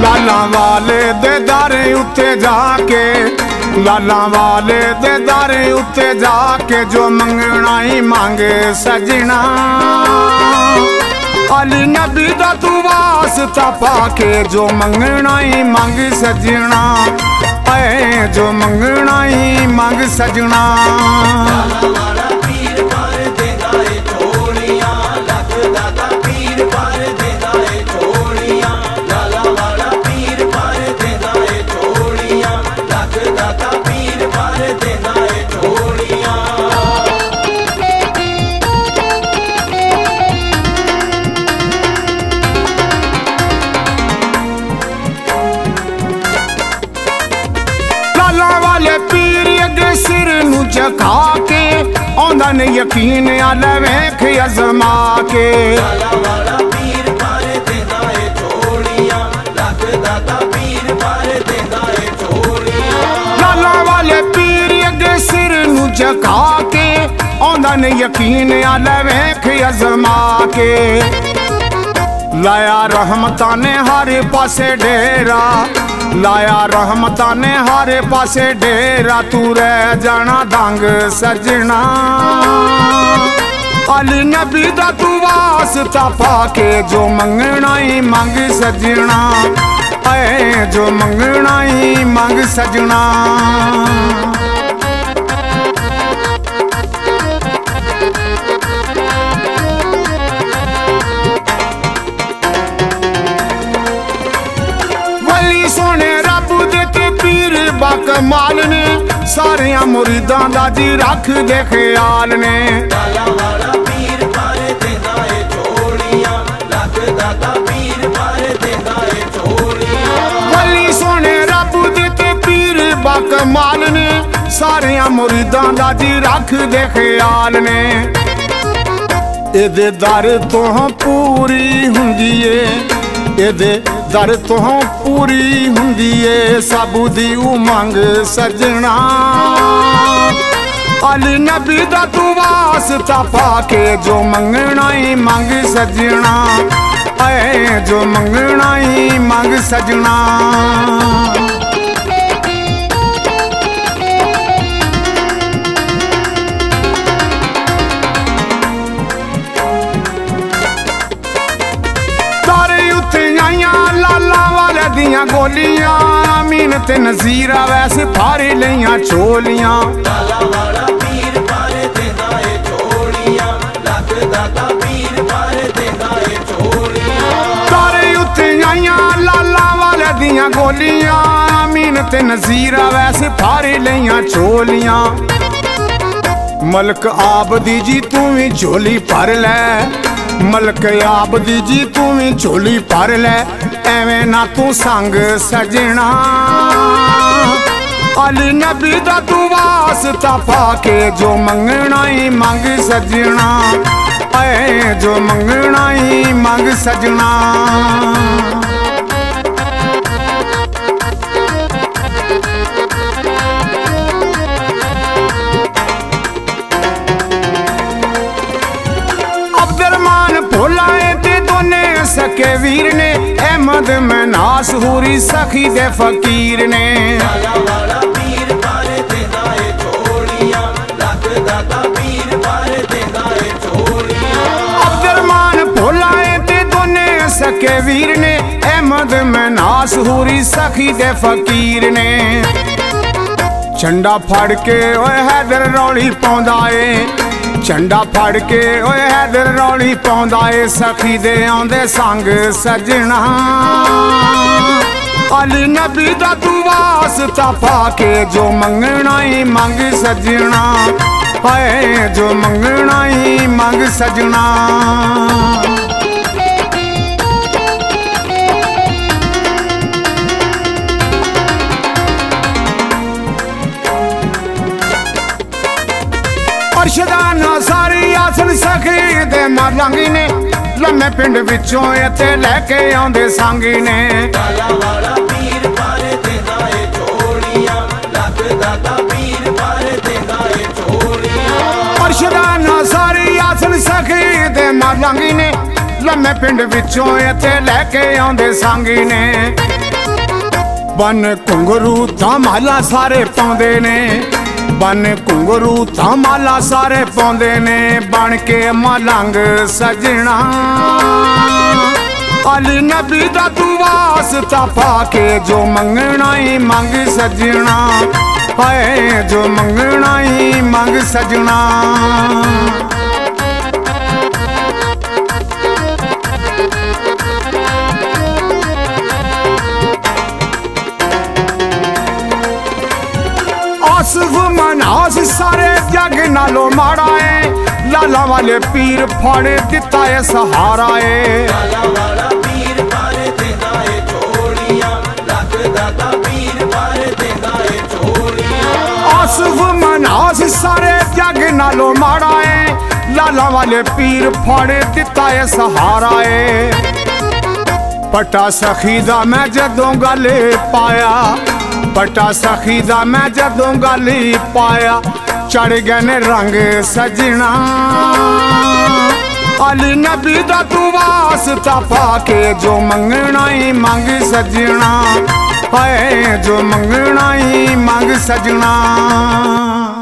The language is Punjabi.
ਲਾਲਾਂ ਵਾਲੇ ਦੇ ਦਾਰੇ ਉੱਤੇ ਜਾ ਕੇ, ਲਾਲਾਂ ਵਾਲੇ ਦੇ ਦਾਰੇ ਉੱਤੇ ਜਾ ਕੇ ਜੋ ਮੰਗਣਾ ਹੀ ਮੰਗੇ ਸਜਣਾ। ਅਲੀ ਨਬੀ ਦਾ ਤੂੰ ਵਾਸਤਾ ਪਾ ਕੇ ਜੋ ਮੰਗਣਾ ਹੀ ਮੰਗ ਸਜਣਾ। ਐ ਜੋ ਮੰਗਣਾ ਹੀ ਮੰਗ ਸਜਣਾ। ਸਿਰ ਕੇ ਆਉਂਦਾ ਨੇ ਯਕੀਨ ਆ ਲੈ ਵੇਖ ਅਜ਼ਮਾ ਕੇ। ਲਾਲਾ ਵਾਲਾ ਪੀਰ ਪਰ ਦੇਦਾ ਏ ਝੋਲੀਆਂ ਲੱਖ ਦਾਤਾ ਪੀਰ ਪਰ ਦੇਦਾ ਏ ਝੋਲੀਆਂ ਲਾਲਾਂ ਵਾਲੇ ਪੀਰ ਅੱਗੇ ਸਿਰ ਨੂੰ ਝੁਕਾ ਕੇ ਆਉਂਦਾ ਨੇ ਯਕੀਨ ਆ ਲੈ ਵੇਖ ਅਜ਼ਮਾ ਕੇ। ਲਾਇਆ ਰਹਿਮਤਾਂ ਨੇ ਹਰ ਪਾਸੇ ਡੇਰਾ। ਲਾਇਆ ਰਹਿਮਤਾਂ ਨੇ ਹਾਰੇ ਪਾਸੇ ਡੇਰਾ, ਤੂੰ ਰਹਿ ਜਾਣਾ ਦੰਗ ਸਜਣਾ। ਅਲੀ ਨਬੀ ਦਾ ਤੂੰ ਵਾਸਤਾ ਪਾ ਕੇ ਜੋ ਮੰਗਣਾ ਹੀ ਮੰਗ ਸਜਣਾ। ਐ ਜੋ ਮੰਗਣਾ ਹੀ ਮੰਗ ਸਜਣਾ। ਸਾਰਿਆਂ ਮੁਰੀਦਾਂ ਦਾ ਜੀ ਰੱਖ ਦੇ ਖਿਆਲ ਨੇ। ਲਾਲਾ ਵਾਲਾ ਪੀਰ ਪਰ ਦੇਦਾ ਏ ਝੋਲੀਆਂ ਲੱਖ ਦਾਤਾ ਪੀਰ ਪਰ ਦੇਦਾ ਏ ਝੋਲੀਆਂ ਵਲੀ ਸੋਹਣੇ ਰੱਬ ਦੇ ਤੇ ਪੀਰ ਬਕਮਾਲ ਨੇ। ਸਾਰਿਆਂ ਮੁਰੀਦਾਂ ਦਾ ਜੀ ਰੱਖ ਦੇ ਖਿਆਲ ਨੇ। ਇਹਦੇ ਦਰ ਤੋਂ ਪੂਰੀ ਹੁੰਦੀ ਏ। ਇਹਦੇ ਦਰ ਤੋਂ ਪੂਰੀ ਹੁੰਦੀ ਏ ਸਭ ਦੀ ਉਮੰਗ ਸਜਣਾ। ਅਲੀ ਨਬੀ ਦਾ ਤੂੰ ਵਾਸਤਾ ਪਾ ਕੇ ਜੋ ਮੰਗਣਾ ਹੀ ਮੰਗ ਸਜਣਾ। ਐ ਜੋ ਮੰਗਣਾ ਹੀ ਮੰਗ ਸਜਣਾ। ਵਾਲੇ ਗੋਲੀਆਂ, ਅਮੀਨ ਤੇ ਨਜ਼ੀਰਾ, ਵੈਸੇ ਫਾਰੇ ਲਈਆਂ ਚੋਲੀਆਂ। ਲਾਲਾ ਵਾਲਾ ਪੀਰ ਪਰ ਦੇਦਾ ਏ ਝੋਲੀਆਂ ਲੱਖ ਦਾਤਾ ਪੀਰ ਪਰ ਦੇਦਾ ਏ ਝੋਲੀਆਂ ਤਾਰੇ ਉੱਤੇ ਆਈਆਂ ਲਾਲਾ ਵਾਲੇ ਦੀਆਂ ਗੋਲੀਆਂ, ਅਮੀਨ ਤੇ ਨਜ਼ੀਰਾ, ਵੈਸੇ ਫਾਰੇ ਲਈਆਂ ਚੋਲੀਆਂ। ਮਲਕ ਆਬਦੀ ਜੀ, ਤੂੰ ਵੀ ਝੋਲੀ ਭਰ ਲੈ। ਮਲਕ ਦੀ ਜੀ, ਤੂੰ ਵੀ ਝੋਲੀ ਭਰ ਲੈ। ਐਵੇਂ ਨਾ ਤੂੰ ਸੰਗ ਸਜਣਾ। ਅਲੀ ਨਬੀ ਦਾ ਤੂੰ ਵਾਸਤਾ ਪਾ ਕੇ ਜੋ ਮੰਗਣਾ ਹੀ ਮੰਗ ਸਜਣਾ। ਐ ਜੋ ਮੰਗਣਾ ਹੀ ਮੰਗ ਸਜਣਾ। ਸਕੇ ਵੀਰ ਨੇ ਅਹਿਮਦ ਮਨਾਸ ਹੂਰੀ ਸਖੀ ਦੇ ਫਕੀਰ ਨੇ। ਵਾਲਾ ਪੀਰ ਪਰ ਦੇਦਾ ਏ ਝੋਲੀਆਂ ਲੱਖ ਦਾਤਾ ਪੀਰ ਪਰ ਦੇਦਾ ਏ ਝੋਲੀਆਂ ਅਬਦੁਰਮਾਨ ਭੋਲਾਏ ਤੇ ਦੋਨੇ ਸਕੇ ਵੀਰ ਨੇ ਅਹਿਮਦ ਮਨਾਸ ਹੂਰੀ ਸਖੀ ਦੇ ਫਕੀਰ ਨੇ। ਝੰਡਾ ਫੜ ਕੇ ਓਏ ਹੈਦਰ ਰੌਲੀ ਪਾਉਂਦਾ ਏ। ਝੰਡਾ ਫੜ ਕੇ ਓਏ ਹੈਦਰ ਰੌਲੀ ਪਾਉਂਦਾ ਏ ਸਖੀ ਦੇ ਆਉਂਦੇ ਸੰਗ ਸਜਣਾ। ਅਲੀ ਨਬੀ ਦਾ ਤੂੰ ਵਾਸਤਾ ਪਾ ਕੇ ਜੋ ਮੰਗਣਾ ਹੀ ਮੰਗ ਸਜਣਾ। ਹਾਏ, ਜੋ ਮੰਗਣਾ ਹੀ ਮੰਗ ਸਜਣਾ। ਆਸਨ ਸਖੀ ਦੇ ਮਰਲਾਂਗੀ ਨੇ। ਲੰਮੇ ਪਿੰਡ ਵਿੱਚੋਂ ਇੱਥੇ ਲੈ ਕੇ ਆਉਂਦੇ ਸੰਗੀ ਨੇ। ਲਾਲਾ ਵਾਲਾ ਪੀਰ ਪਰ ਦੇਦਾ ਏ ਝੋਲੀਆਂ ਲੱਖ ਦਾਤਾ ਪੀਰ ਪਰ ਦੇਦਾ ਏ ਝੋਲੀਆਂ ਅਰਸ਼ਦਾਨਾ ਸਾਰੀ ਆਸਨ ਸਖੀ ਦੇ ਮਰਲਾਂਗੀ ਨੇ। ਲੰਮੇ ਪਿੰਡ ਵਿੱਚੋਂ ਇੱਥੇ ਲੈ ਕੇ ਆਉਂਦੇ ਸੰਗੀ ਨੇ। ਬਨ ਘੁੰਗਰੂ ਤਾਂ ਮਾਲਾ ਸਾਰੇ ਪਾਉਂਦੇ ਨੇ। ਬਨ ਘੁੰਗਰੂ ਤਾਂ ਮਾਲਾ ਸਾਰੇ ਪਾਉਂਦੇ ਨੇ, ਬਣ ਕੇ ਮਲੰਗ ਸਜਣਾ। ਅਲੀ ਨਬੀ ਦਾ ਤੂੰ ਵਾਸਤਾ ਪਾ ਕੇ ਜੋ ਮੰਗਣਾ ਹੀ ਮੰਗ ਸਜਣਾ। ਹਾਏ, ਜੋ ਮੰਗਣਾ ਹੀ ਮੰਗ ਸਜਣਾ। ਆਸਫ ਮਨਾਸ ਸਾਰੇ ਜਗ ਨਾਲੋਂ ਮਾੜਾ ਏ। ਲਾਲਾ ਵਾਲੇ ਪੀਰ ਫੜ ਦਿੱਤਾ ਏ ਸਹਾਰਾ ਏ। ਲਾਲਾ ਵਾਲਾ ਪੀਰ ਏ ਝੋਲੀਆਂ ਪੀਰ ਏ ਝੋਲੀਆਂ ਸਾਰੇ ਜਗ ਨਾਲੋਂ ਮਾੜਾ ਏ। ਲਾਲਾ ਵਾਲੇ ਪੀਰ ਫੜ ਦਿੱਤਾ ਏ ਸਹਾਰਾ ਏ। ਪਟਾ ਸਖੀ ਦਾ ਮੈਂ ਜਦੋਂ ਗੱਲ ਪਾਇਆ। ਪਟਾ ਸਖੀ ਦਾ ਮੈਂ ਜਦੋਂ ਗੱਲ ਪਾਇਆ, ਚੜ ਗਏ ਨੇ ਰੰਗ ਸਜਣਾ। ਅਲੀ ਨਬੀ ਦਾ ਤੂੰ ਵਾਸਤਾ ਪਾ ਕੇ ਜੋ ਮੰਗਣਾ ਹੀ ਮੰਗ ਸਜਣਾ। ਹਾਏ, ਜੋ ਮੰਗਣਾ ਹੀ ਮੰਗ ਸਜਣਾ।